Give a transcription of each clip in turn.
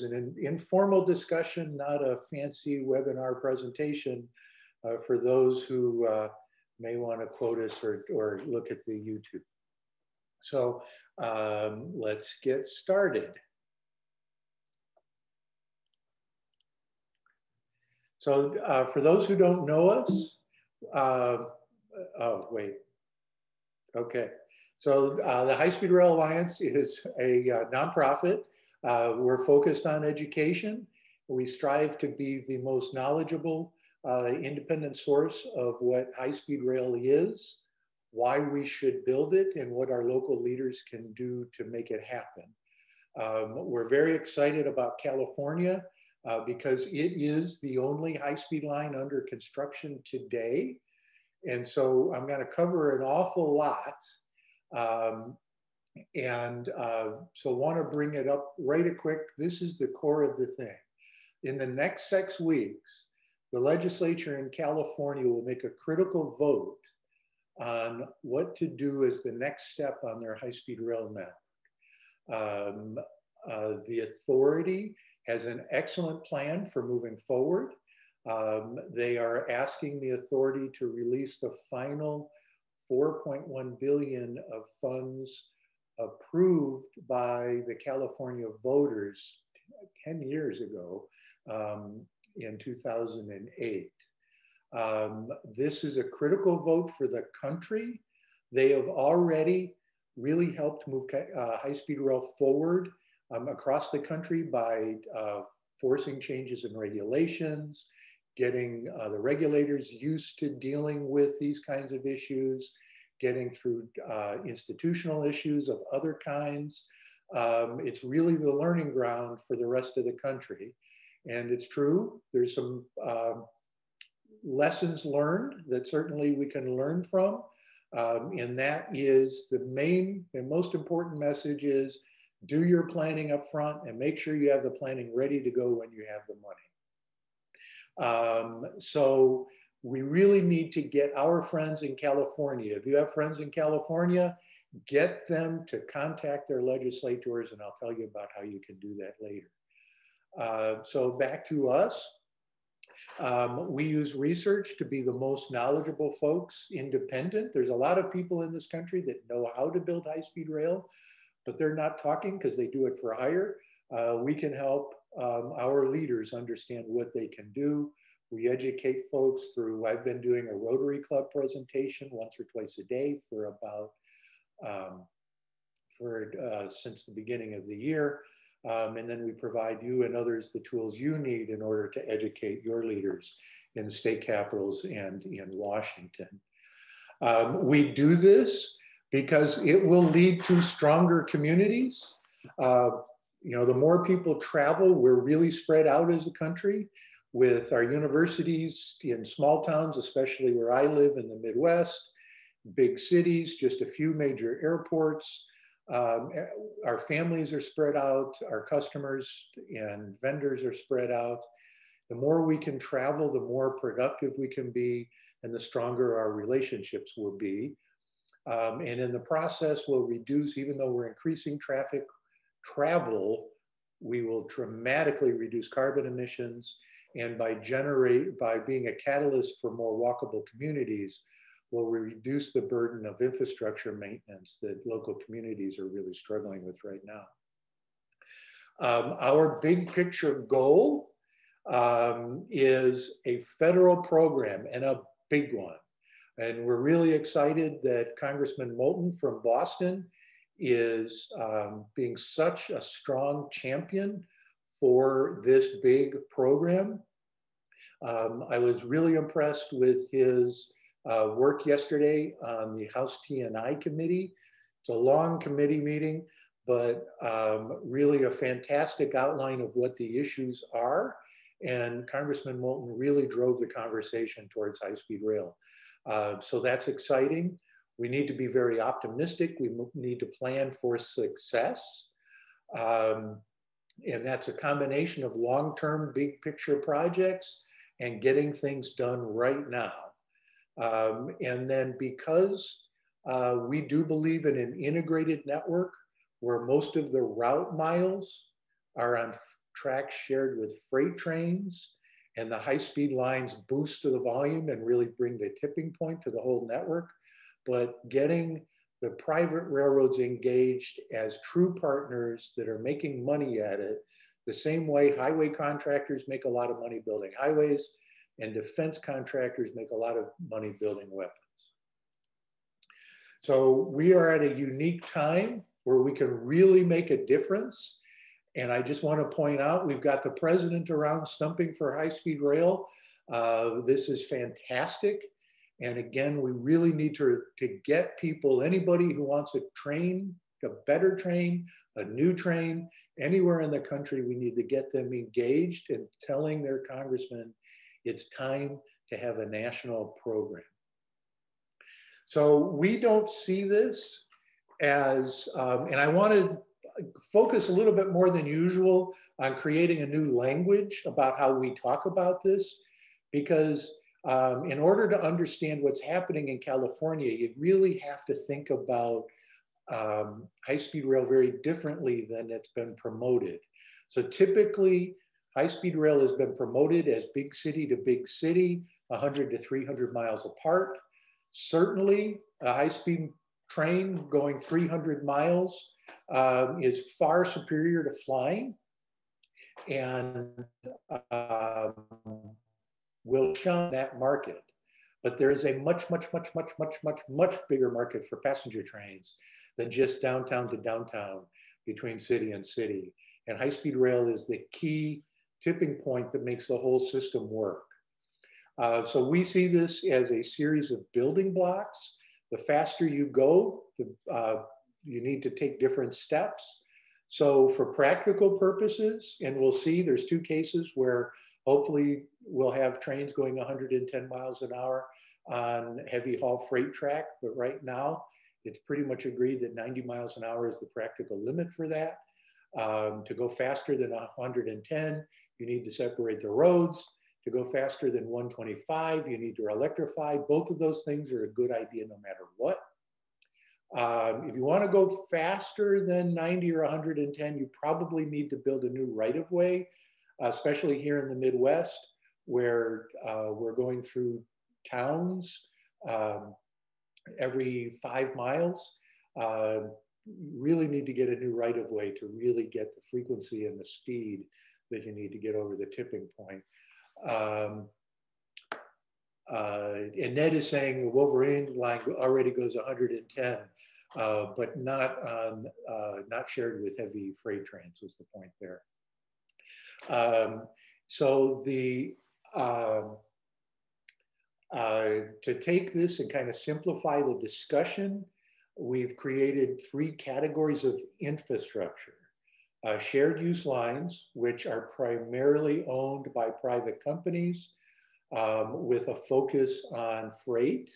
an informal discussion, not a fancy webinar presentation uh, for those who uh, may want to quote us or, or look at the YouTube. So um, let's get started. So uh, for those who don't know us, uh, oh, wait. Okay. So uh, the High Speed Rail Alliance is a uh, nonprofit. Uh, we're focused on education. We strive to be the most knowledgeable uh, independent source of what high speed rail is, why we should build it, and what our local leaders can do to make it happen. Um, we're very excited about California uh, because it is the only high speed line under construction today. And so I'm going to cover an awful lot. Um, and uh, so want to bring it up right a quick. This is the core of the thing. In the next six weeks, the legislature in California will make a critical vote on what to do as the next step on their high-speed rail network. Um, uh, the authority has an excellent plan for moving forward. Um, they are asking the authority to release the final 4.1 billion of funds approved by the California voters 10 years ago um, in 2008. Um, this is a critical vote for the country. They have already really helped move uh, high-speed rail forward um, across the country by uh, forcing changes in regulations, getting uh, the regulators used to dealing with these kinds of issues, getting through uh, institutional issues of other kinds. Um, it's really the learning ground for the rest of the country. And it's true, there's some um, lessons learned that certainly we can learn from. Um, and that is the main and most important message is do your planning up front and make sure you have the planning ready to go when you have the money. Um, so we really need to get our friends in California. If you have friends in California, get them to contact their legislators, and I'll tell you about how you can do that later. Uh, so back to us. Um, we use research to be the most knowledgeable folks, independent. There's a lot of people in this country that know how to build high-speed rail, but they're not talking because they do it for hire. Uh, we can help um, our leaders understand what they can do. We educate folks through, I've been doing a Rotary Club presentation once or twice a day for about, um, for uh, since the beginning of the year. Um, and then we provide you and others the tools you need in order to educate your leaders in state capitals and in Washington. Um, we do this because it will lead to stronger communities. Uh, you know, the more people travel, we're really spread out as a country with our universities in small towns, especially where I live in the Midwest, big cities, just a few major airports. Um, our families are spread out, our customers and vendors are spread out. The more we can travel, the more productive we can be, and the stronger our relationships will be. Um, and in the process, we'll reduce, even though we're increasing traffic travel, we will dramatically reduce carbon emissions and by generate by being a catalyst for more walkable communities will reduce the burden of infrastructure maintenance that local communities are really struggling with right now. Um, our big picture goal um, is a federal program and a big one. And we're really excited that Congressman Moulton from Boston is um, being such a strong champion for this big program. Um, I was really impressed with his uh, work yesterday on the House T&I committee. It's a long committee meeting, but um, really a fantastic outline of what the issues are. And Congressman Moulton really drove the conversation towards high-speed rail. Uh, so that's exciting. We need to be very optimistic. We need to plan for success. Um, and that's a combination of long-term big picture projects and getting things done right now. Um, and then because uh, we do believe in an integrated network where most of the route miles are on tracks shared with freight trains and the high speed lines boost to the volume and really bring the tipping point to the whole network. But getting the private railroads engaged as true partners that are making money at it, the same way highway contractors make a lot of money building highways and defense contractors make a lot of money building weapons. So we are at a unique time where we can really make a difference. And I just want to point out, we've got the president around stumping for high-speed rail. Uh, this is fantastic. And again, we really need to, to get people, anybody who wants a train, a better train, a new train, anywhere in the country, we need to get them engaged and telling their congressmen it's time to have a national program. So we don't see this as, um, and I wanted to focus a little bit more than usual on creating a new language about how we talk about this, because um, in order to understand what's happening in California, you really have to think about um, high-speed rail very differently than it's been promoted. So typically, high-speed rail has been promoted as big city to big city, 100 to 300 miles apart. Certainly, a high-speed train going 300 miles um, is far superior to flying and um, will shun that market. But there is a much, much, much, much, much, much, much bigger market for passenger trains than just downtown to downtown between city and city. And high speed rail is the key tipping point that makes the whole system work. Uh, so we see this as a series of building blocks. The faster you go, the, uh, you need to take different steps. So for practical purposes, and we'll see there's two cases where hopefully we'll have trains going 110 miles an hour on heavy haul freight track, but right now it's pretty much agreed that 90 miles an hour is the practical limit for that. Um, to go faster than 110, you need to separate the roads. To go faster than 125, you need to electrify. Both of those things are a good idea no matter what. Um, if you want to go faster than 90 or 110, you probably need to build a new right of way, especially here in the Midwest, where uh, we're going through towns um, every five miles. Uh, really need to get a new right of way to really get the frequency and the speed that you need to get over the tipping point. Um, uh, and Ned is saying the Wolverine line already goes 110, uh, but not uh, not shared with heavy freight trains was the point there. Um, so the um, uh, to take this and kind of simplify the discussion, we've created three categories of infrastructure. Uh, shared use lines, which are primarily owned by private companies um, with a focus on freight.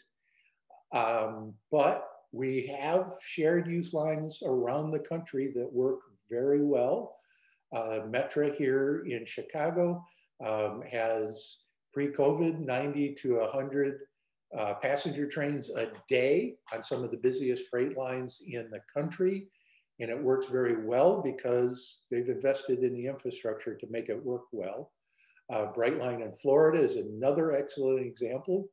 Um, but we have shared use lines around the country that work very well. Uh, Metra here in Chicago um, has pre-COVID 90 to 100 uh, passenger trains a day on some of the busiest freight lines in the country. And it works very well because they've invested in the infrastructure to make it work well. Uh, Brightline in Florida is another excellent example.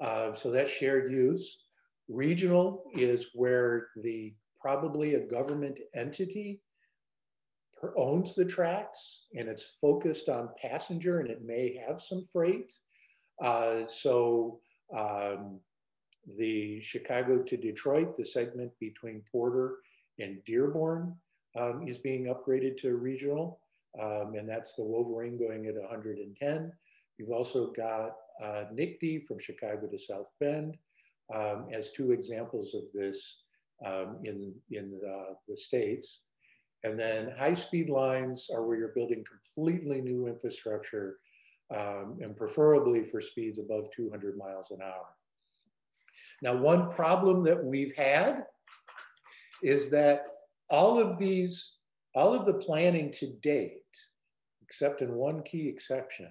Uh, so that's shared use. Regional is where the probably a government entity owns the tracks and it's focused on passenger and it may have some freight. Uh, so um, the Chicago to Detroit, the segment between Porter and Dearborn um, is being upgraded to regional. Um, and that's the Wolverine going at 110. You've also got uh, NICD from Chicago to South Bend um, as two examples of this um, in, in the, the States. And then high speed lines are where you're building completely new infrastructure um, and preferably for speeds above 200 miles an hour. Now, one problem that we've had is that all of these, all of the planning to date, except in one key exception,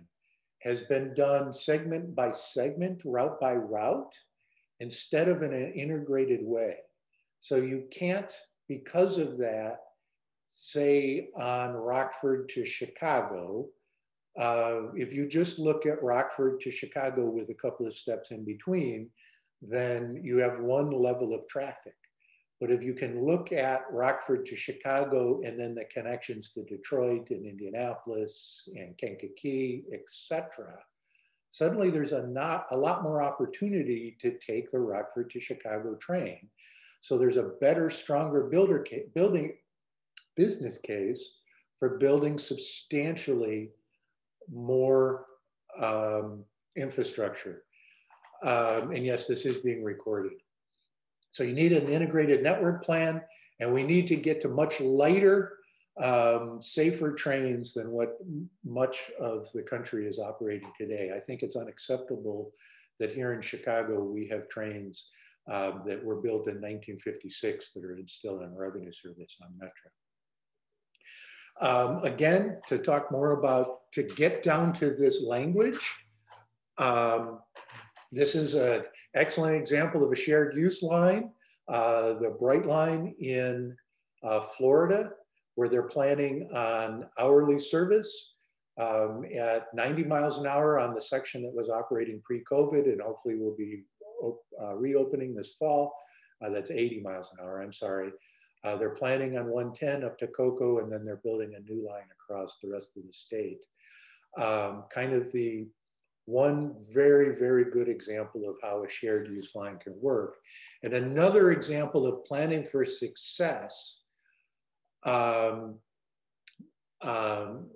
has been done segment by segment, route by route, instead of in an integrated way. So you can't, because of that, say on Rockford to Chicago, uh, if you just look at Rockford to Chicago with a couple of steps in between, then you have one level of traffic. But if you can look at Rockford to Chicago and then the connections to Detroit and Indianapolis and Kankakee, et cetera, suddenly there's a, not, a lot more opportunity to take the Rockford to Chicago train. So there's a better, stronger builder building business case for building substantially more um, infrastructure. Um, and yes, this is being recorded. So you need an integrated network plan, and we need to get to much lighter, um, safer trains than what much of the country is operating today. I think it's unacceptable that here in Chicago we have trains um, that were built in 1956 that are still in revenue service on Metra. Um, again, to talk more about, to get down to this language, um, this is an excellent example of a shared use line, uh, the Brightline in uh, Florida, where they're planning on hourly service um, at 90 miles an hour on the section that was operating pre-COVID and hopefully will be uh, reopening this fall. Uh, that's 80 miles an hour, I'm sorry. Uh, they're planning on 110 up to Cocoa, and then they're building a new line across the rest of the state. Um, kind of the one very, very good example of how a shared use line can work. And another example of planning for success, um, um,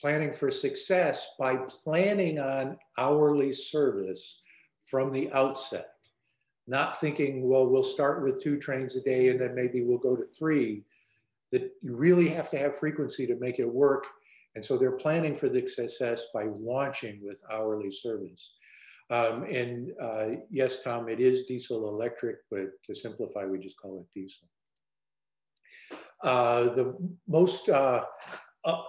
planning for success by planning on hourly service from the outset not thinking, well, we'll start with two trains a day and then maybe we'll go to three, that you really have to have frequency to make it work. And so they're planning for the success by launching with hourly service. Um, and uh, yes, Tom, it is diesel electric, but to simplify, we just call it diesel. Uh, the most uh, uh,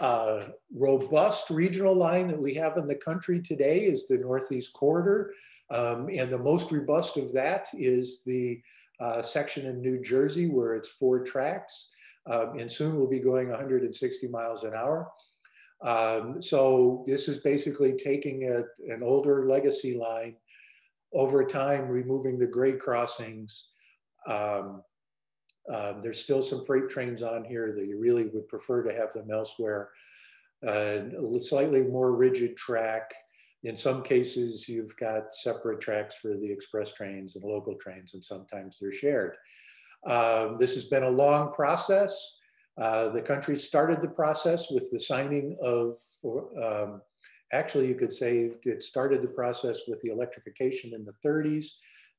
uh robust regional line that we have in the country today is the Northeast Corridor. Um, and the most robust of that is the uh, section in New Jersey where it's four tracks. Um, and soon we'll be going 160 miles an hour. Um, so this is basically taking a, an older legacy line over time, removing the grade crossings. Um, um, there's still some freight trains on here that you really would prefer to have them elsewhere. Uh, a slightly more rigid track, in some cases, you've got separate tracks for the express trains and local trains, and sometimes they're shared. Um, this has been a long process. Uh, the country started the process with the signing of, um, actually, you could say it started the process with the electrification in the 30s.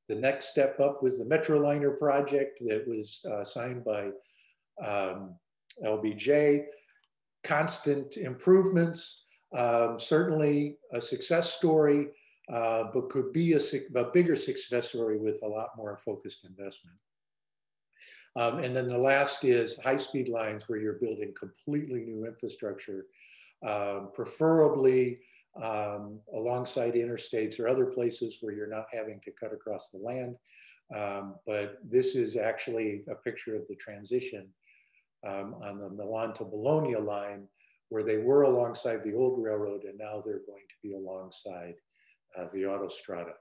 The next step up was the Metroliner project that was uh, signed by um, LBJ. Constant improvements, um, certainly a success story, uh, but could be a, a, bigger success story with a lot more focused investment. Um, and then the last is high-speed lines where you're building completely new infrastructure, um, preferably um, alongside interstates or other places where you're not having to cut across the land. Um, but this is actually a picture of the transition um, on the Milan to Bologna line where they were alongside the old railroad and now they're going to be alongside uh, the autostrada.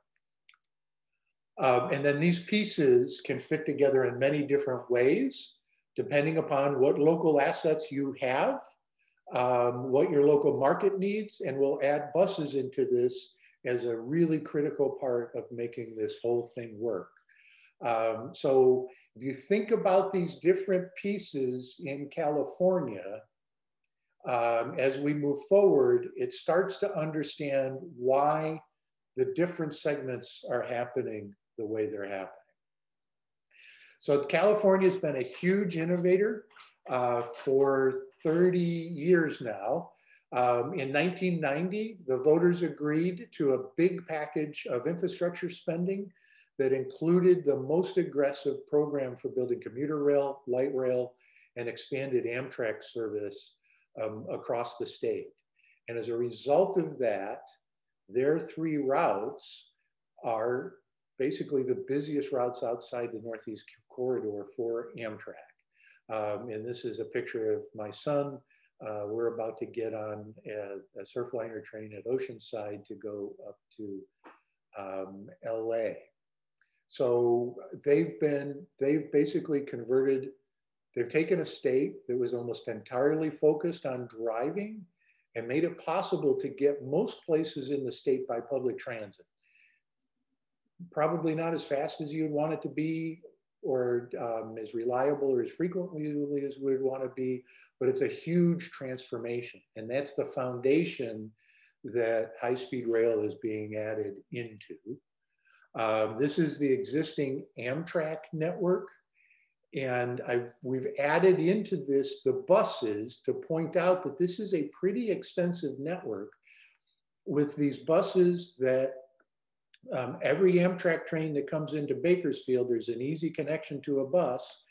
Um, and then these pieces can fit together in many different ways, depending upon what local assets you have, um, what your local market needs, and we'll add buses into this as a really critical part of making this whole thing work. Um, so if you think about these different pieces in California, um, as we move forward, it starts to understand why the different segments are happening the way they're happening. So California has been a huge innovator uh, for 30 years now. Um, in 1990, the voters agreed to a big package of infrastructure spending that included the most aggressive program for building commuter rail, light rail, and expanded Amtrak service um, across the state. And as a result of that, their three routes are basically the busiest routes outside the Northeast corridor for Amtrak. Um, and this is a picture of my son. Uh, we're about to get on a, a surfliner train at Oceanside to go up to um, LA. So they've been, they've basically converted, they've taken a state that was almost entirely focused on driving and made it possible to get most places in the state by public transit. Probably not as fast as you'd want it to be or um, as reliable or as frequently as we would want to be, but it's a huge transformation. And that's the foundation that high-speed rail is being added into. Um, this is the existing Amtrak network. And I've, we've added into this the buses to point out that this is a pretty extensive network with these buses that um, every Amtrak train that comes into Bakersfield, there's an easy connection to a bus.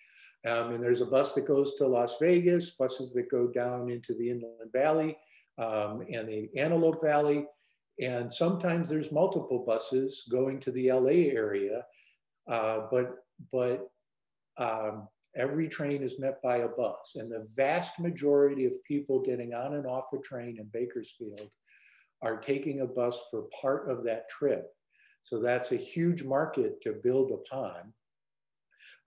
Um, and there's a bus that goes to Las Vegas, buses that go down into the Inland Valley um, and the Antelope Valley. And sometimes there's multiple buses going to the LA area, uh, but, but um, every train is met by a bus. And the vast majority of people getting on and off a train in Bakersfield are taking a bus for part of that trip. So that's a huge market to build upon.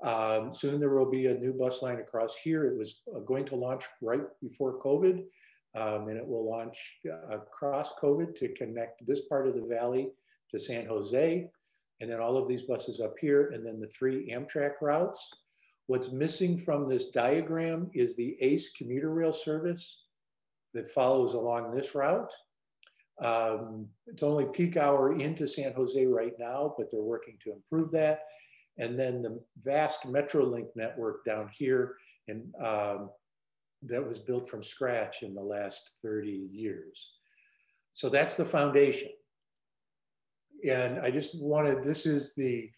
Um, soon there will be a new bus line across here. It was uh, going to launch right before COVID um, and it will launch uh, across COVID to connect this part of the valley to San Jose, and then all of these buses up here, and then the three Amtrak routes. What's missing from this diagram is the ACE commuter rail service that follows along this route. Um, it's only peak hour into San Jose right now, but they're working to improve that. And then the vast Metrolink network down here and um, that was built from scratch in the last 30 years. So that's the foundation. And I just wanted, this is the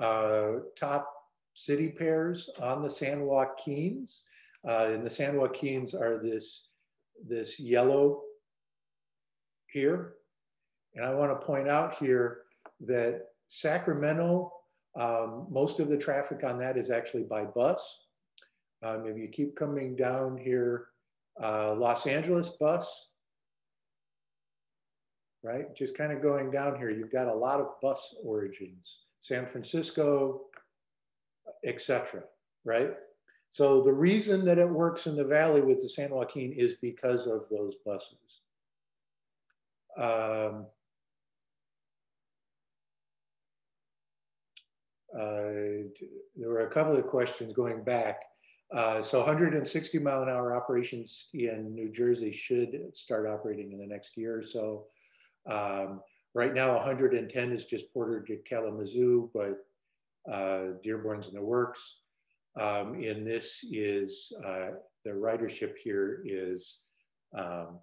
uh, top city pairs on the San Joaquins. Uh, and the San Joaquins are this, this yellow here. And I want to point out here that Sacramento, um, most of the traffic on that is actually by bus. Um, if you keep coming down here, uh, Los Angeles bus, right? Just kind of going down here, you've got a lot of bus origins, San Francisco, etc. right? So the reason that it works in the valley with the San Joaquin is because of those buses. Um, uh, there were a couple of questions going back. Uh, so 160 mile an hour operations in New Jersey should start operating in the next year or so. Um, right now, 110 is just Porter to Kalamazoo, but uh, Dearborn's in the works. Um, and this is, uh, the ridership here is um,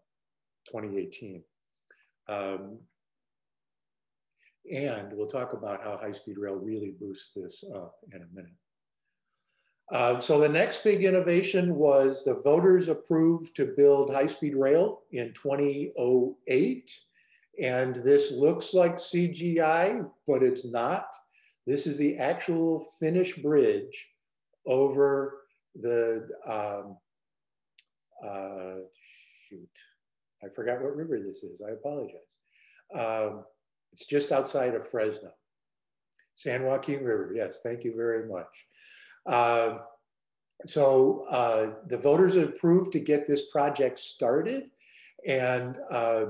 2018. Um, and we'll talk about how high-speed rail really boosts this up in a minute. Uh, so the next big innovation was the voters approved to build high-speed rail in 2008. And this looks like CGI, but it's not. This is the actual finished bridge over the, um, uh, shoot, I forgot what river this is, I apologize. Um, it's just outside of Fresno. San Joaquin River, yes, thank you very much. Uh, so uh, the voters approved to get this project started and uh,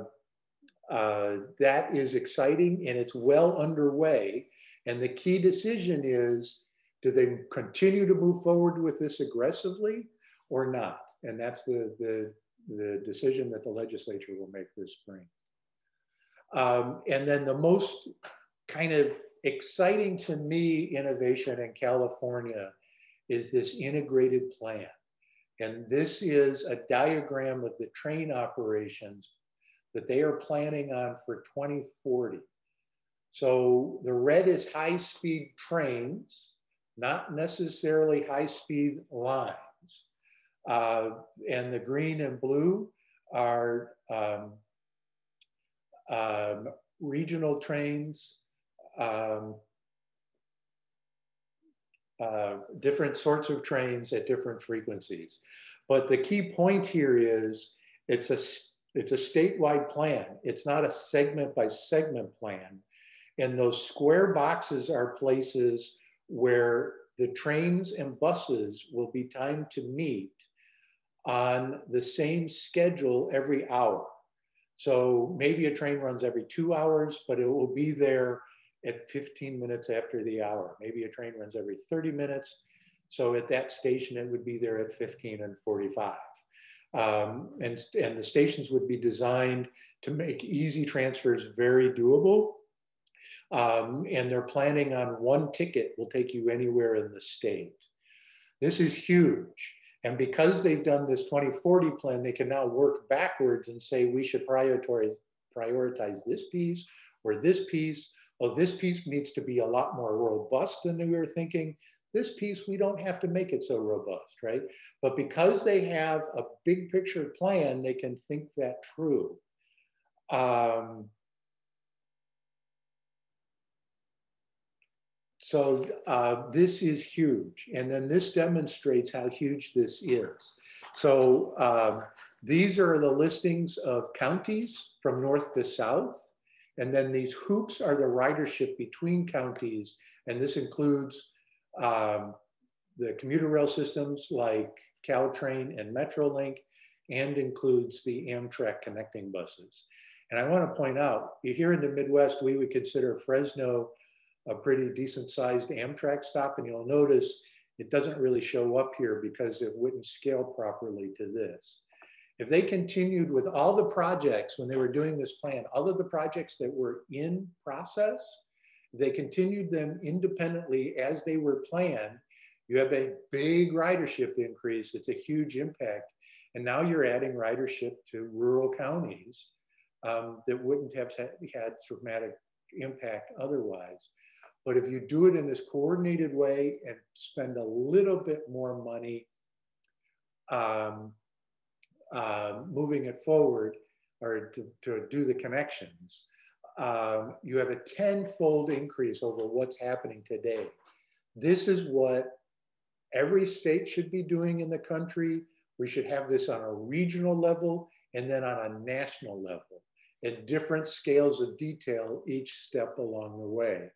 uh, that is exciting and it's well underway. And the key decision is, do they continue to move forward with this aggressively or not? And that's the, the, the decision that the legislature will make this spring. Um, and then the most kind of exciting to me innovation in California is this integrated plan. And this is a diagram of the train operations that they are planning on for 2040. So the red is high speed trains, not necessarily high speed lines. Uh, and the green and blue are um, um, regional trains, um, uh, different sorts of trains at different frequencies. But the key point here is it's a, it's a statewide plan. It's not a segment by segment plan. And those square boxes are places where the trains and buses will be timed to meet on the same schedule every hour. So maybe a train runs every two hours, but it will be there at 15 minutes after the hour. Maybe a train runs every 30 minutes. So at that station, it would be there at 15 and 45. Um, and, and the stations would be designed to make easy transfers very doable. Um, and they're planning on one ticket will take you anywhere in the state. This is huge. And because they've done this 2040 plan, they can now work backwards and say we should prioritize, prioritize this piece or this piece. Oh, this piece needs to be a lot more robust than we were thinking. This piece, we don't have to make it so robust, right? But because they have a big picture plan, they can think that true. Um, So uh, this is huge. And then this demonstrates how huge this is. So um, these are the listings of counties from north to south. And then these hoops are the ridership between counties. And this includes um, the commuter rail systems like Caltrain and Metrolink, and includes the Amtrak connecting buses. And I want to point out, here in the Midwest, we would consider Fresno a pretty decent sized Amtrak stop. And you'll notice it doesn't really show up here because it wouldn't scale properly to this. If they continued with all the projects when they were doing this plan, all of the projects that were in process, they continued them independently as they were planned, you have a big ridership increase. It's a huge impact. And now you're adding ridership to rural counties um, that wouldn't have had, dramatic impact otherwise. But if you do it in this coordinated way and spend a little bit more money um, uh, moving it forward or to, to do the connections, um, you have a tenfold increase over what's happening today. This is what every state should be doing in the country. We should have this on a regional level and then on a national level at different scales of detail each step along the way.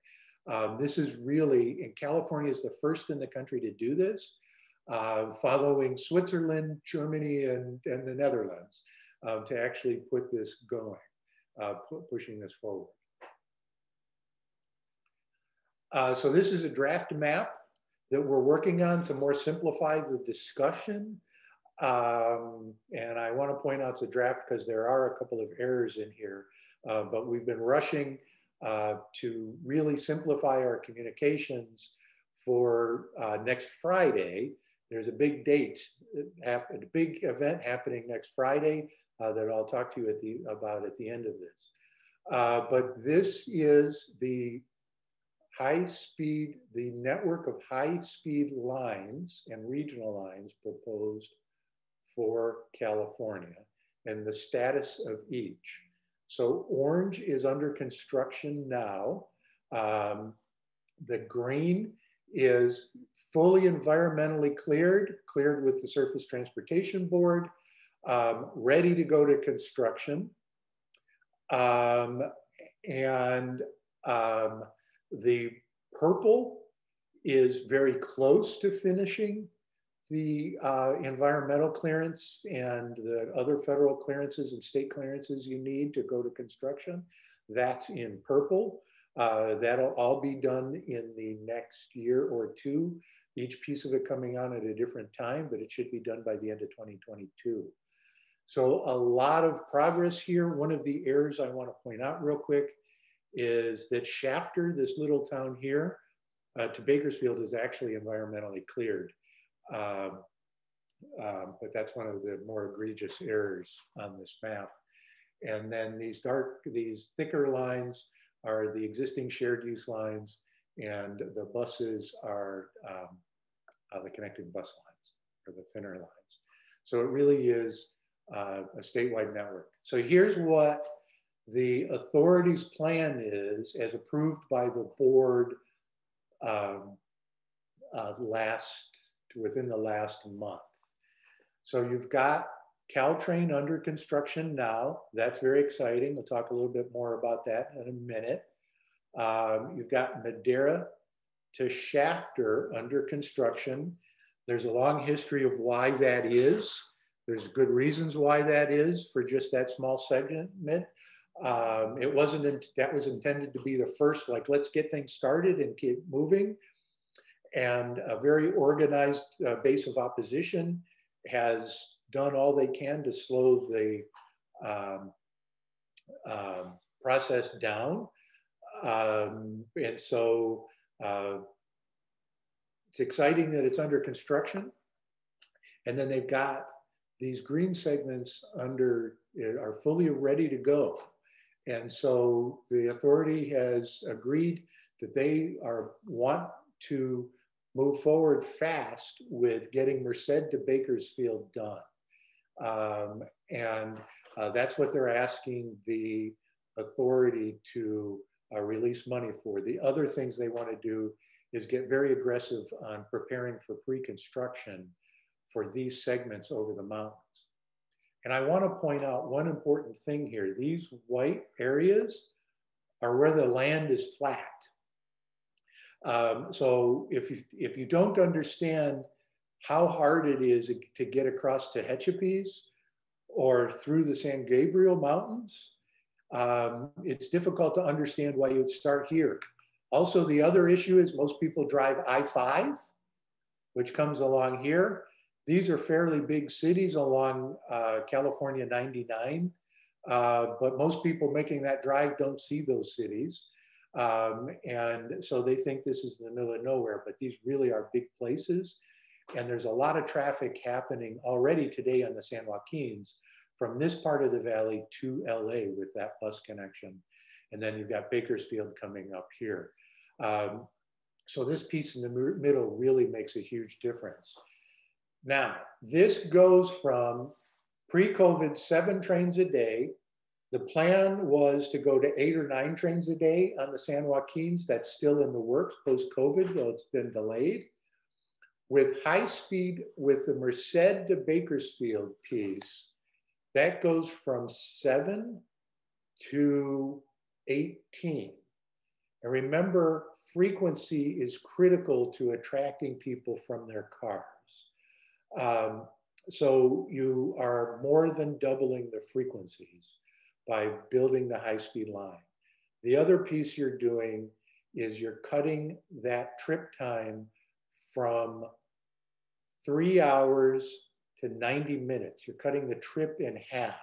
Um, this is really, and California is the first in the country to do this, uh, following Switzerland, Germany, and, and the Netherlands um, to actually put this going, uh, pushing this forward. Uh, so this is a draft map that we're working on to more simplify the discussion. Um, and I want to point out a draft because there are a couple of errors in here, uh, but we've been rushing uh, to really simplify our communications for uh, next Friday. There's a big date, a big event happening next Friday uh, that I'll talk to you at the, about at the end of this. Uh, but this is the high speed, the network of high speed lines and regional lines proposed for California and the status of each. So orange is under construction now. Um, the green is fully environmentally cleared, cleared with the Surface Transportation Board, um, ready to go to construction. Um, and um, the purple is very close to finishing the uh, environmental clearance and the other federal clearances and state clearances you need to go to construction. That's in purple. Uh, that'll all be done in the next year or two, each piece of it coming on at a different time, but it should be done by the end of 2022. So a lot of progress here. One of the errors I want to point out real quick is that Shafter, this little town here, uh, to Bakersfield is actually environmentally cleared. Um, um, but that's one of the more egregious errors on this map. And then these dark, these thicker lines are the existing shared use lines and the buses are um, uh, the connecting bus lines or the thinner lines. So it really is uh, a statewide network. So here's what the authority's plan is as approved by the board um, uh, last, within the last month. So you've got Caltrain under construction now. That's very exciting. We'll talk a little bit more about that in a minute. Um, you've got Madera to Shafter under construction. There's a long history of why that is. There's good reasons why that is for just that small segment. Um, it wasn't, in, that was intended to be the first, like, let's get things started and keep moving. And a very organized uh, base of opposition has done all they can to slow the um, um, process down. Um, and so uh, it's exciting that it's under construction. And then they've got these green segments under are fully ready to go. And so the authority has agreed that they are want to move forward fast with getting Merced to Bakersfield done. Um, and uh, that's what they're asking the authority to uh, release money for. The other things they want to do is get very aggressive on preparing for pre-construction for these segments over the mountains. And I want to point out one important thing here. These white areas are where the land is flat. Um, so if you, if you don't understand how hard it is to get across to Tehachapis or through the San Gabriel Mountains, um, it's difficult to understand why you would start here. Also, the other issue is most people drive I-5, which comes along here. These are fairly big cities along uh, California 99, uh, but most people making that drive don't see those cities. Um, and so they think this is in the middle of nowhere, but these really are big places. And there's a lot of traffic happening already today on the San Joaquins from this part of the valley to LA with that bus connection. And then you've got Bakersfield coming up here. Um, so this piece in the middle really makes a huge difference. Now, this goes from pre-COVID seven trains a day. The plan was to go to eight or nine trains a day on the San Joaquins. That's still in the works post-COVID, though it's been delayed with high speed, with the Merced to Bakersfield piece, that goes from seven to 18. And remember, frequency is critical to attracting people from their cars. Um, so you are more than doubling the frequencies by building the high speed line. The other piece you're doing is you're cutting that trip time from three hours to 90 minutes. You're cutting the trip in half.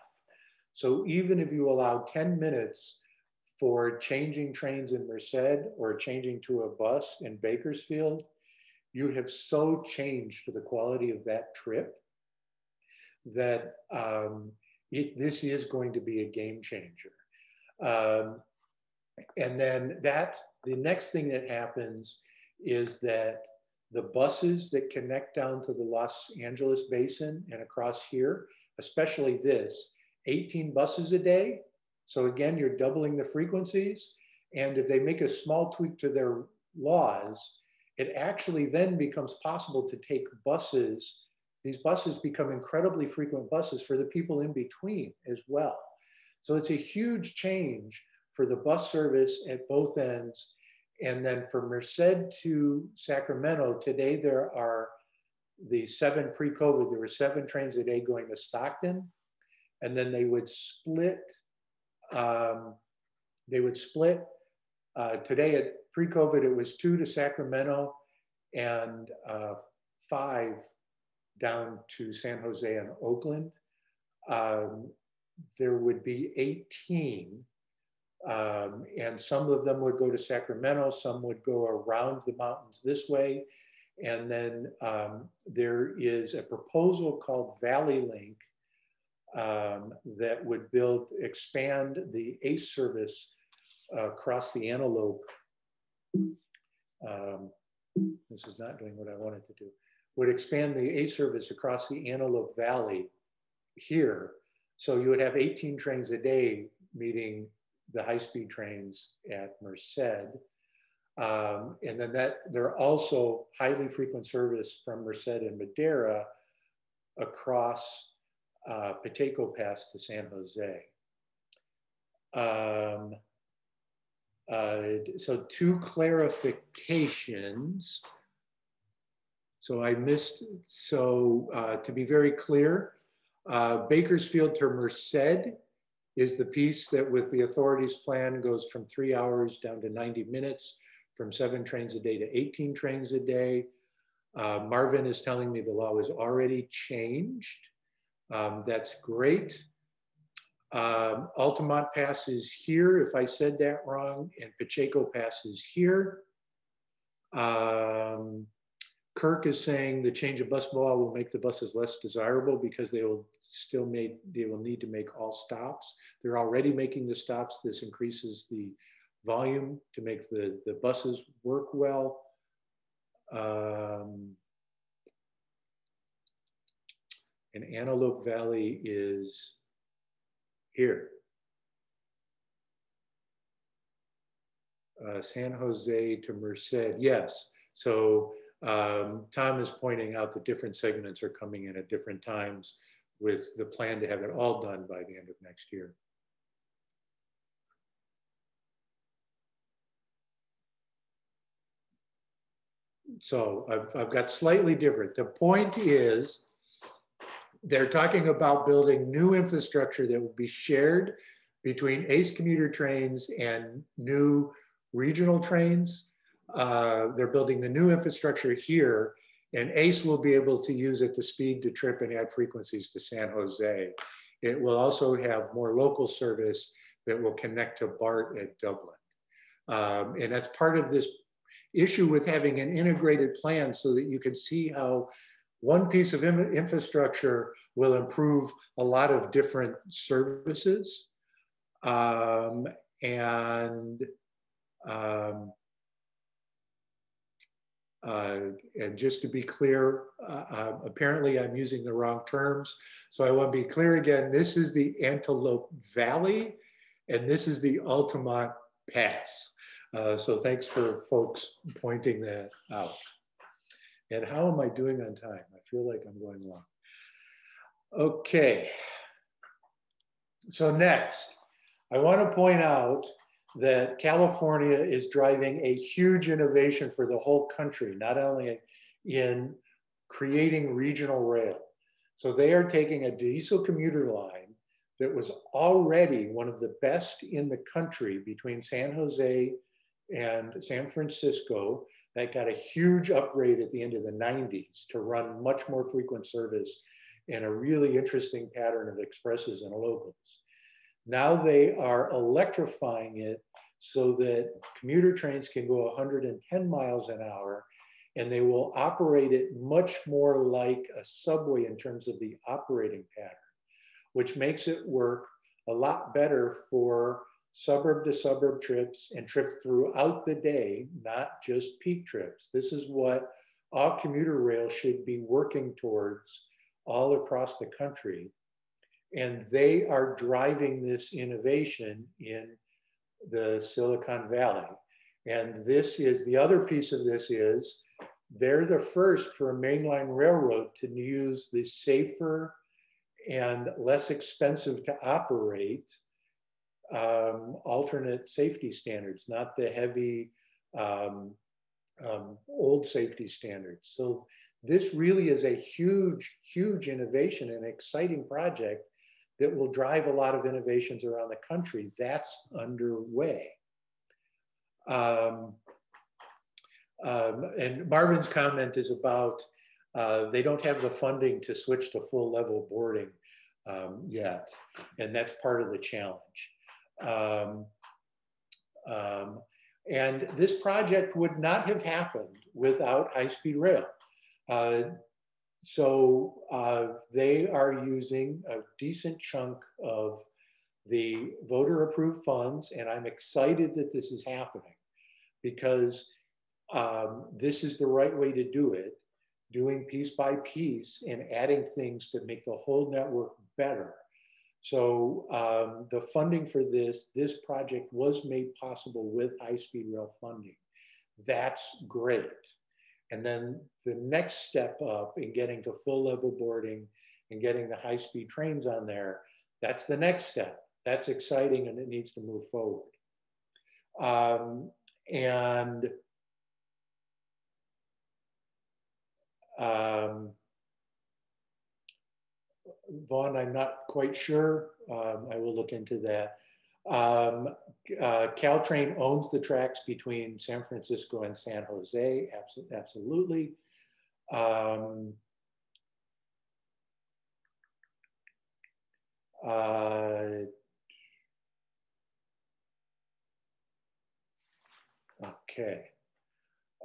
So even if you allow 10 minutes for changing trains in Merced or changing to a bus in Bakersfield, you have so changed the quality of that trip that um, it, this is going to be a game changer. Um, and then that, the next thing that happens is that the buses that connect down to the Los Angeles basin and across here, especially this, 18 buses a day. So again, you're doubling the frequencies. And if they make a small tweak to their laws, it actually then becomes possible to take buses. These buses become incredibly frequent buses for the people in between as well. So it's a huge change for the bus service at both ends and then from Merced to Sacramento, today there are the seven pre-COVID, there were seven trains a day going to Stockton. And then they would split, um, they would split. Uh, today at pre-COVID, it was two to Sacramento and uh, five down to San Jose and Oakland. Um, there would be 18 um, and some of them would go to Sacramento, some would go around the mountains this way. And then um, there is a proposal called Valley Link um, that would build, expand the ACE service uh, across the Antelope. Um, this is not doing what I wanted to do. Would expand the ACE service across the Antelope Valley here. So you would have 18 trains a day meeting the high-speed trains at Merced. Um, and then that they're also highly frequent service from Merced and Madera across uh, Pacheco Pass to San Jose. Um, uh, so two clarifications. So I missed, so uh, to be very clear, uh, Bakersfield to Merced is the piece that with the authorities plan goes from three hours down to 90 minutes, from seven trains a day to 18 trains a day. Uh, Marvin is telling me the law was already changed. Um, that's great. Um, Altamont passes here, if I said that wrong, and Pacheco passes here. Um, Kirk is saying the change of bus law will make the buses less desirable because they will still make, they will need to make all stops. They're already making the stops. This increases the volume to make the, the buses work well. Um, and Antelope Valley is here. Uh, San Jose to Merced, yes. So um, Tom is pointing out that different segments are coming in at different times with the plan to have it all done by the end of next year. So I've, I've got slightly different. The point is they're talking about building new infrastructure that will be shared between ACE commuter trains and new regional trains uh, they're building the new infrastructure here and ACE will be able to use it to speed to trip and add frequencies to San Jose. It will also have more local service that will connect to BART at Dublin. Um, and that's part of this issue with having an integrated plan so that you can see how one piece of infrastructure will improve a lot of different services. Um, and um, uh, and just to be clear, uh, uh, apparently I'm using the wrong terms. So I want to be clear again, this is the Antelope Valley and this is the Altamont Pass. Uh, so thanks for folks pointing that out. And how am I doing on time? I feel like I'm going long. Okay. So next, I want to point out that California is driving a huge innovation for the whole country, not only in creating regional rail. So they are taking a diesel commuter line that was already one of the best in the country between San Jose and San Francisco that got a huge upgrade at the end of the 90s to run much more frequent service and a really interesting pattern of expresses and locals. Now they are electrifying it so that commuter trains can go 110 miles an hour and they will operate it much more like a subway in terms of the operating pattern, which makes it work a lot better for suburb to suburb trips and trips throughout the day, not just peak trips. This is what all commuter rail should be working towards all across the country. And they are driving this innovation in the Silicon Valley. And this is the other piece of this is they're the first for a mainline railroad to use the safer and less expensive to operate um, alternate safety standards, not the heavy um, um, old safety standards. So this really is a huge, huge innovation and exciting project that will drive a lot of innovations around the country. That's underway. Um, um, and Marvin's comment is about uh, they don't have the funding to switch to full level boarding um, yet, and that's part of the challenge. Um, um, and this project would not have happened without high-speed rail. Uh, so uh, they are using a decent chunk of the voter approved funds, and I'm excited that this is happening because um, this is the right way to do it, doing piece by piece and adding things to make the whole network better. So um, the funding for this, this project was made possible with high-speed rail funding. that's great. And then the next step up in getting to full level boarding and getting the high speed trains on there, that's the next step. That's exciting and it needs to move forward. Um, and um, Vaughn, I'm not quite sure. Um, I will look into that. Um, uh, Caltrain owns the tracks between San Francisco and San Jose, abso absolutely. Um, uh, okay.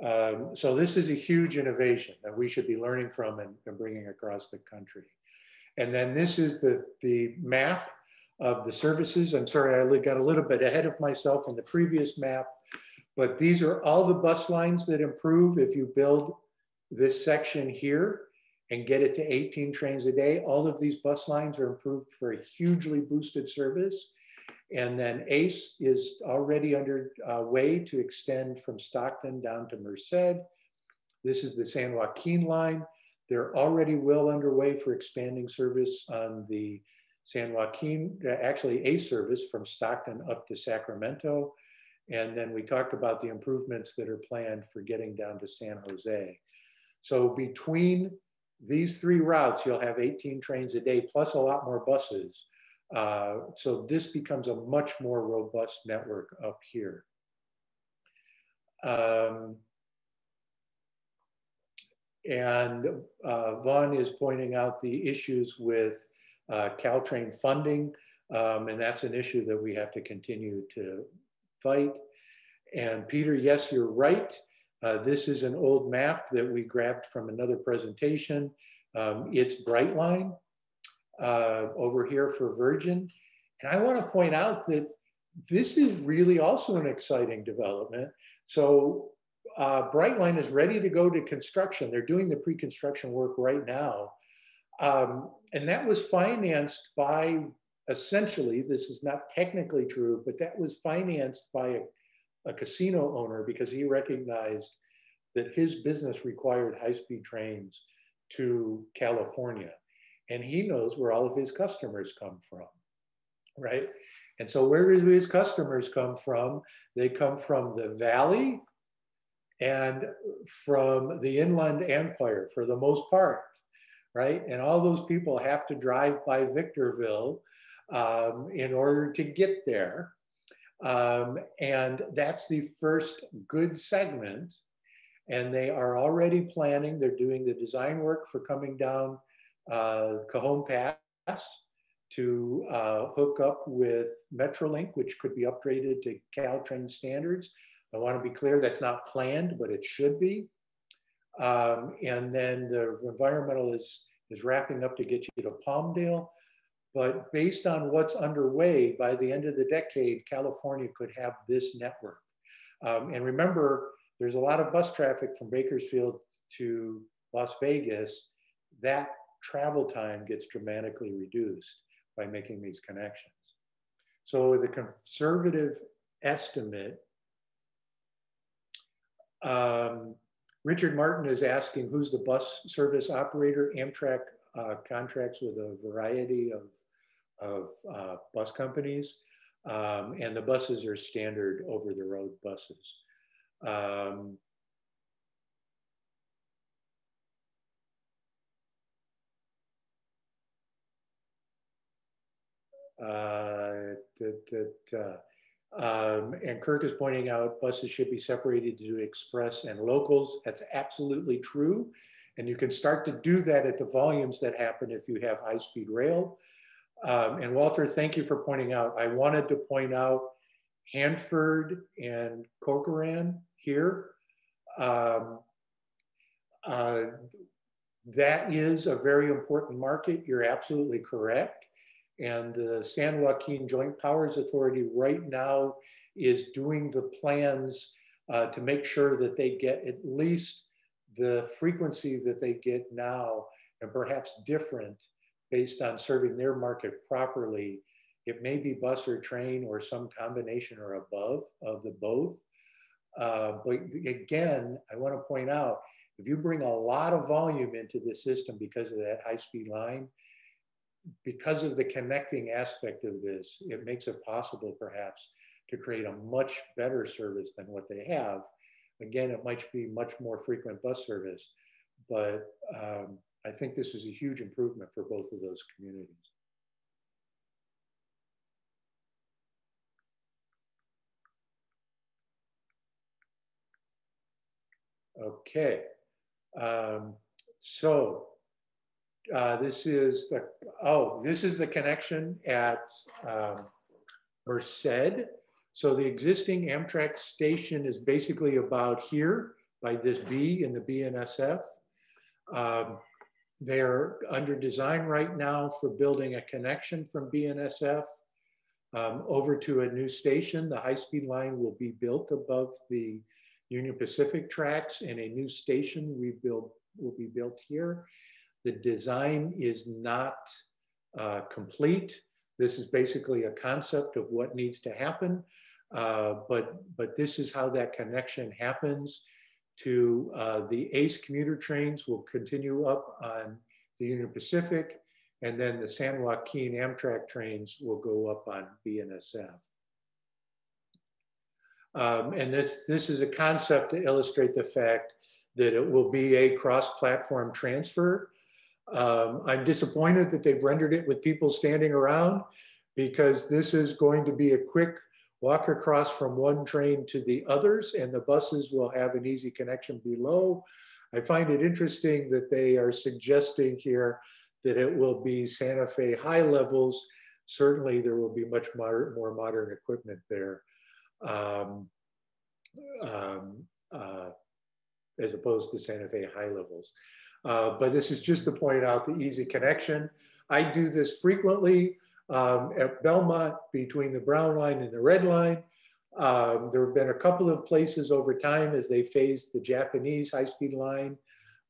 Um, so this is a huge innovation that we should be learning from and, and bringing across the country. And then this is the, the map of the services. I'm sorry, I got a little bit ahead of myself in the previous map, but these are all the bus lines that improve if you build this section here and get it to 18 trains a day. All of these bus lines are improved for a hugely boosted service. And then ACE is already underway uh, to extend from Stockton down to Merced. This is the San Joaquin line. They're already well underway for expanding service on the San Joaquin, actually a service from Stockton up to Sacramento. And then we talked about the improvements that are planned for getting down to San Jose. So between these three routes, you'll have 18 trains a day plus a lot more buses. Uh, so this becomes a much more robust network up here. Um, and uh, Vaughn is pointing out the issues with uh, Caltrain funding, um, and that's an issue that we have to continue to fight. And Peter, yes, you're right. Uh, this is an old map that we grabbed from another presentation. Um, it's Brightline uh, over here for Virgin. And I want to point out that this is really also an exciting development. So uh, Brightline is ready to go to construction. They're doing the pre-construction work right now. Um, and that was financed by, essentially, this is not technically true, but that was financed by a, a casino owner because he recognized that his business required high-speed trains to California. And he knows where all of his customers come from, right? And so where do his customers come from? They come from the valley and from the Inland Empire for the most part, right? And all those people have to drive by Victorville um, in order to get there. Um, and that's the first good segment. And they are already planning, they're doing the design work for coming down uh, Cajon Pass to uh, hook up with Metrolink, which could be upgraded to Caltrain standards. I want to be clear that's not planned, but it should be. Um, and then the environmental is, is wrapping up to get you to Palmdale. But based on what's underway, by the end of the decade, California could have this network. Um, and remember, there's a lot of bus traffic from Bakersfield to Las Vegas. That travel time gets dramatically reduced by making these connections. So the conservative estimate um, Richard Martin is asking who's the bus service operator. Amtrak uh, contracts with a variety of, of uh, bus companies, um, and the buses are standard over the road buses. Um, uh, da, da, da. Um, and Kirk is pointing out buses should be separated to express and locals. That's absolutely true. And you can start to do that at the volumes that happen if you have high speed rail. Um, and Walter, thank you for pointing out. I wanted to point out Hanford and Corcoran here. Um, uh, that is a very important market. You're absolutely correct. And the San Joaquin Joint Powers Authority right now is doing the plans uh, to make sure that they get at least the frequency that they get now and perhaps different based on serving their market properly. It may be bus or train or some combination or above of the both. Uh, but again, I want to point out, if you bring a lot of volume into the system because of that high-speed line, because of the connecting aspect of this, it makes it possible perhaps to create a much better service than what they have. Again, it might be much more frequent bus service, but um, I think this is a huge improvement for both of those communities. Okay, um, so uh, this is the, oh, this is the connection at um, Merced. So the existing Amtrak station is basically about here by this B in the BNSF. Um, they're under design right now for building a connection from BNSF um, over to a new station. The high-speed line will be built above the Union Pacific tracks and a new station we build will be built here. The design is not uh, complete. This is basically a concept of what needs to happen, uh, but, but this is how that connection happens to uh, the ACE commuter trains will continue up on the Union Pacific, and then the San Joaquin Amtrak trains will go up on BNSF. Um, and this, this is a concept to illustrate the fact that it will be a cross-platform transfer. Um, I'm disappointed that they've rendered it with people standing around because this is going to be a quick walk across from one train to the others and the buses will have an easy connection below. I find it interesting that they are suggesting here that it will be Santa Fe high levels. Certainly there will be much more, more modern equipment there um, um, uh, as opposed to Santa Fe high levels. Uh, but this is just to point out the easy connection. I do this frequently um, at Belmont between the brown line and the red line. Um, there have been a couple of places over time as they phased the Japanese high-speed line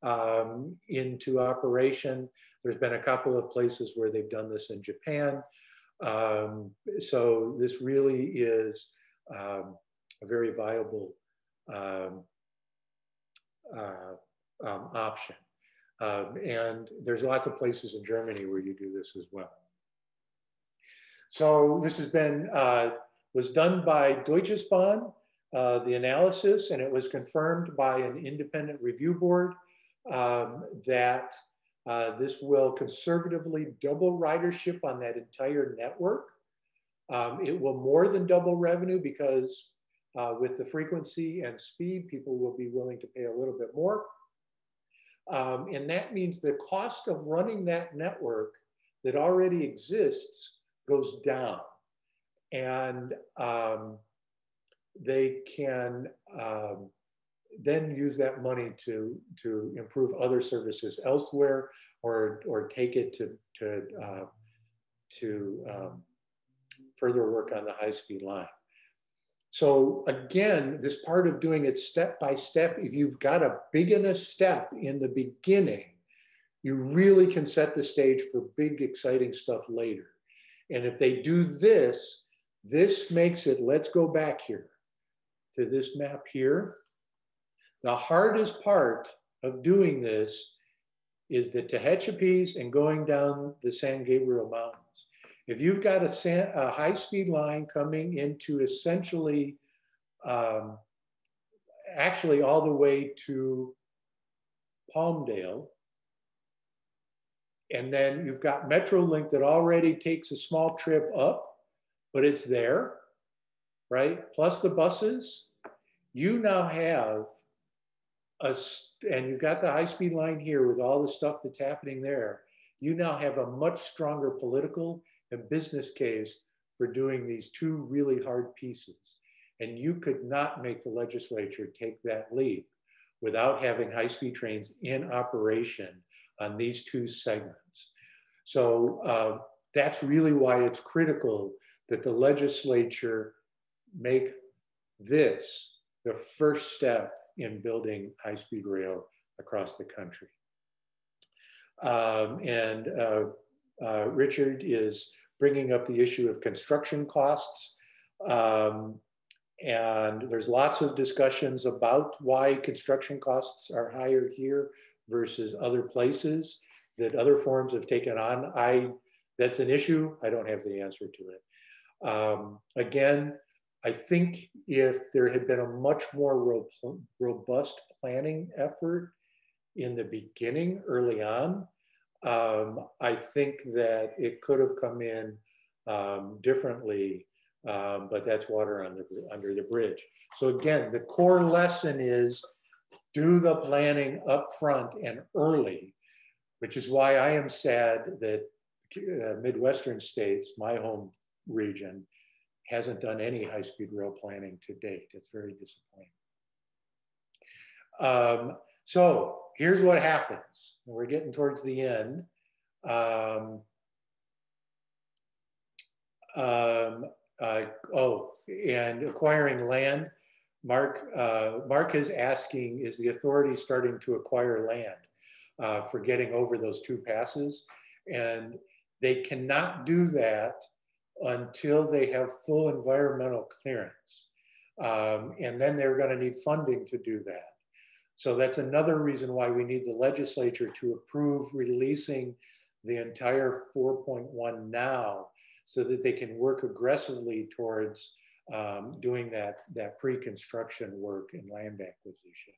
um, into operation. There's been a couple of places where they've done this in Japan. Um, so this really is um, a very viable um, uh, um, and there's lots of places in Germany where you do this as well. So this has been, uh, was done by Deutsches Bahn, uh, the analysis, and it was confirmed by an independent review board um, that uh, this will conservatively double ridership on that entire network. Um, it will more than double revenue because uh, with the frequency and speed, people will be willing to pay a little bit more. Um, and that means the cost of running that network that already exists goes down. And um, they can um, then use that money to, to improve other services elsewhere or, or take it to, to, uh, to um, further work on the high speed line. So again, this part of doing it step by step, if you've got a big enough step in the beginning, you really can set the stage for big, exciting stuff later. And if they do this, this makes it, let's go back here to this map here. The hardest part of doing this is the Tehachapis and going down the San Gabriel Mountains. If you've got a, a high-speed line coming into essentially, um, actually all the way to Palmdale, and then you've got Metrolink that already takes a small trip up, but it's there, right? Plus the buses. You now have a, and you've got the high speed line here with all the stuff that's happening there. You now have a much stronger political and business case for doing these two really hard pieces. And you could not make the legislature take that leap without having high speed trains in operation on these two segments. So uh, that's really why it's critical that the legislature make this the first step in building high-speed rail across the country. Um, and uh, uh, Richard is bringing up the issue of construction costs. Um, and there's lots of discussions about why construction costs are higher here versus other places that other forms have taken on. I, that's an issue. I don't have the answer to it. Um, again, I think if there had been a much more robust planning effort in the beginning, early on, um, I think that it could have come in um, differently, um, but that's water under, under the bridge. So again, the core lesson is do the planning up front and early, which is why I am sad that uh, Midwestern states, my home region, hasn't done any high-speed rail planning to date. It's very disappointing. Um, so here's what happens. We're getting towards the end. Um, um, uh, oh, and acquiring land. Mark, uh, Mark is asking, is the authority starting to acquire land uh, for getting over those two passes? And they cannot do that until they have full environmental clearance. Um, and then they're going to need funding to do that. So that's another reason why we need the legislature to approve releasing the entire 4.1 now so that they can work aggressively towards um, doing that, that pre-construction work and land acquisition.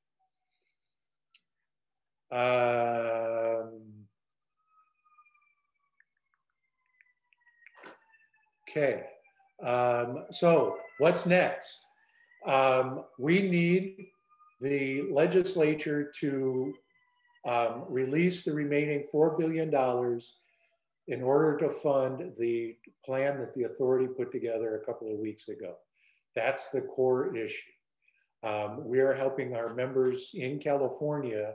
Um, okay, um, so what's next? Um, we need the legislature to um, release the remaining $4 billion in order to fund the plan that the authority put together a couple of weeks ago. That's the core issue. Um, we are helping our members in California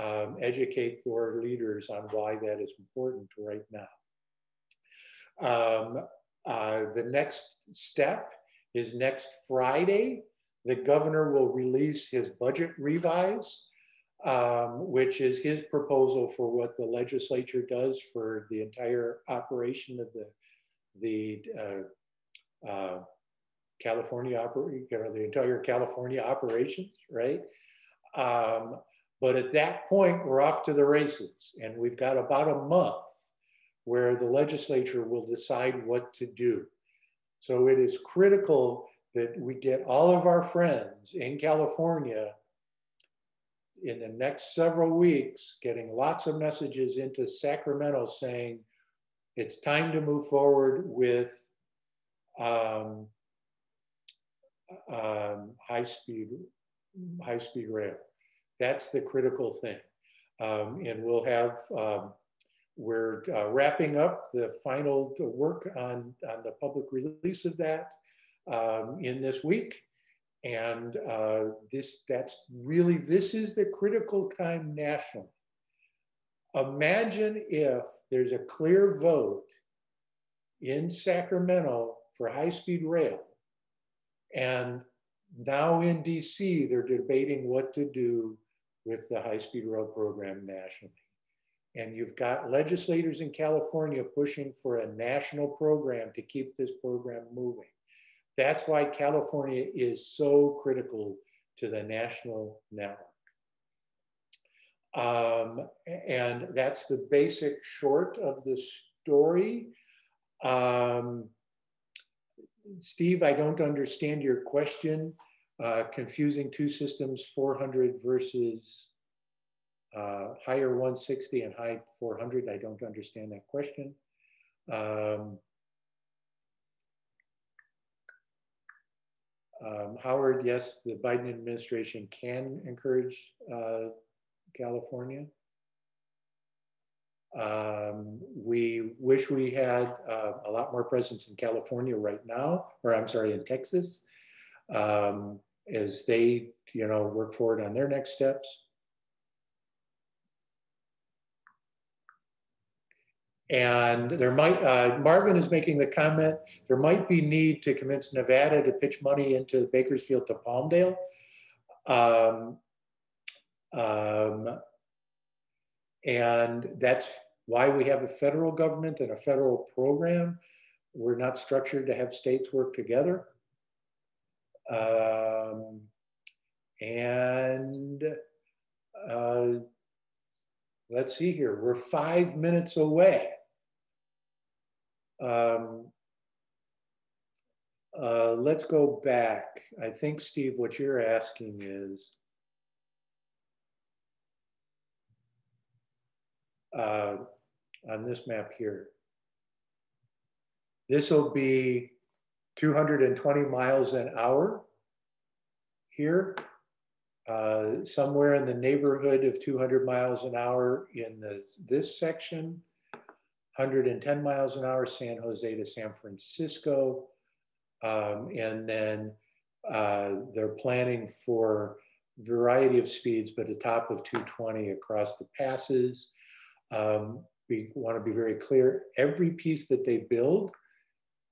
um, educate their leaders on why that is important right now. Um, uh, the next step is next Friday. The governor will release his budget revise um, which is his proposal for what the legislature does for the entire operation of the the uh, uh, California operation, the entire California operations, right? Um, but at that point, we're off to the races, and we've got about a month where the legislature will decide what to do. So it is critical that we get all of our friends in California in the next several weeks getting lots of messages into Sacramento saying it's time to move forward with um, um, high speed high speed rail. That's the critical thing. Um, and we'll have, um, we're uh, wrapping up the final work on, on the public release of that um, in this week. And uh, this, that's really, this is the critical time nationally. Imagine if there's a clear vote in Sacramento for high-speed rail, and now in DC, they're debating what to do with the high-speed rail program nationally. And you've got legislators in California pushing for a national program to keep this program moving. That's why California is so critical to the national network. Um, and that's the basic short of the story. Um, Steve, I don't understand your question. Uh, confusing two systems, 400 versus uh, higher 160 and high 400. I don't understand that question. Um, Um, Howard, yes, the Biden administration can encourage uh, California. Um, we wish we had uh, a lot more presence in California right now, or I'm sorry, in Texas, um, as they, you know, work forward on their next steps. And there might, uh, Marvin is making the comment, there might be need to convince Nevada to pitch money into Bakersfield to Palmdale. Um, um, and that's why we have a federal government and a federal program. We're not structured to have states work together. Um, and uh, let's see here, we're five minutes away. Um, uh, let's go back. I think, Steve, what you're asking is, uh, on this map here, this will be 220 miles an hour here, uh, somewhere in the neighborhood of 200 miles an hour in this, this section, 110 miles an hour, San Jose to San Francisco. Um, and then uh, they're planning for variety of speeds, but a top of 220 across the passes. Um, we want to be very clear, every piece that they build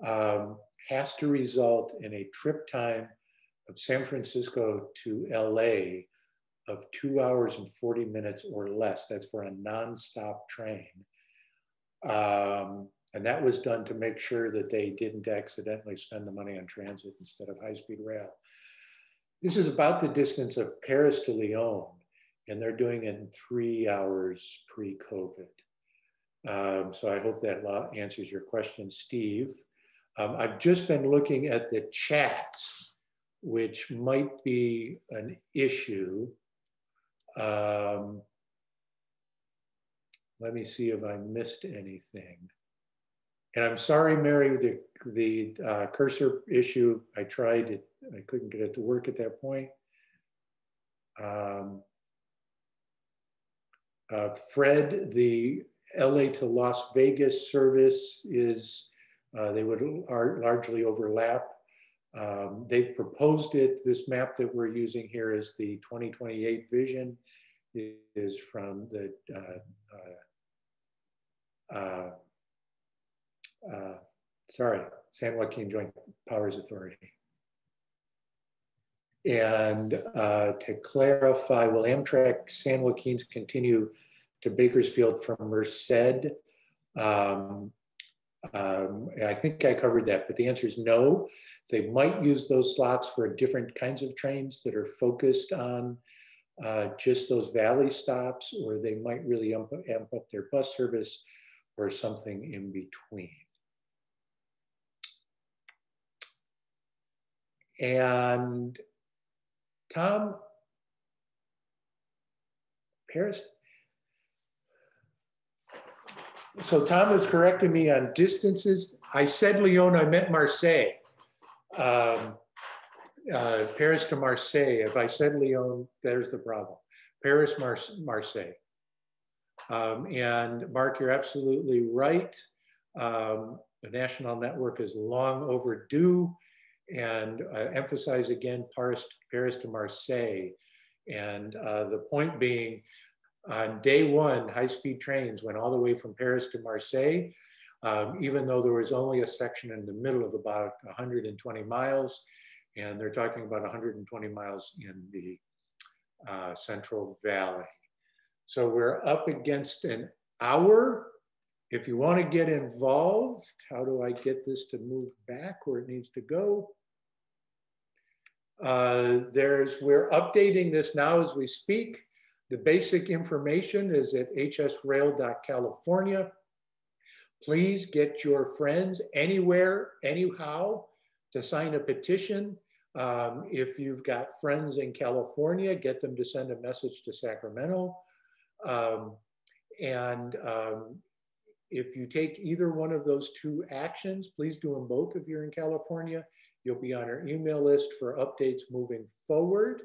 um, has to result in a trip time of San Francisco to LA of two hours and 40 minutes or less. That's for a nonstop train. Um, and that was done to make sure that they didn't accidentally spend the money on transit instead of high speed rail. This is about the distance of Paris to Lyon, and they're doing it in three hours pre COVID. Um, so I hope that answers your question, Steve. Um, I've just been looking at the chats, which might be an issue. Um, let me see if I missed anything. And I'm sorry, Mary, the, the uh, cursor issue, I tried it, I couldn't get it to work at that point. Um, uh, Fred, the LA to Las Vegas service is, uh, they would largely overlap. Um, they've proposed it. This map that we're using here is the 2028 vision it is from the uh, uh, uh sorry, San Joaquin Joint Powers Authority. And uh, to clarify, will Amtrak San Joaquin's continue to Bakersfield from Merced? Um, um, I think I covered that, but the answer is no. They might use those slots for different kinds of trains that are focused on uh, just those valley stops, or they might really amp, amp up their bus service or something in between. And Tom Paris. So Tom was correcting me on distances. I said Lyon, I meant Marseille. Um, uh, Paris to Marseille. If I said Lyon, there's the problem. Paris, Mar Marseille. Um, and Mark, you're absolutely right. Um, the national network is long overdue and uh, emphasize again Paris, Paris to Marseille. And uh, the point being, on day one, high-speed trains went all the way from Paris to Marseille, um, even though there was only a section in the middle of about 120 miles, and they're talking about 120 miles in the uh, Central Valley. So we're up against an hour. If you want to get involved, how do I get this to move back where it needs to go? Uh, there's, we're updating this now as we speak. The basic information is at hsrail.california. Please get your friends anywhere, anyhow, to sign a petition. Um, if you've got friends in California, get them to send a message to Sacramento. Um, and um, if you take either one of those two actions, please do them both if you're in California. You'll be on our email list for updates moving forward.